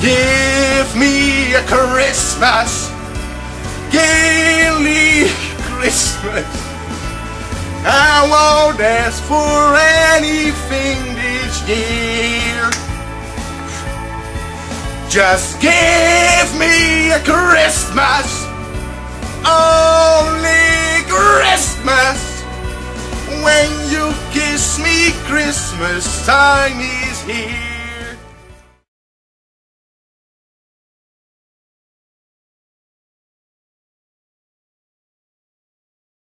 Give me a Christmas. Gaily Christmas. I won't ask for anything this year. Just give me a Christmas. Only Christmas. When you kiss me, Christmas time is here.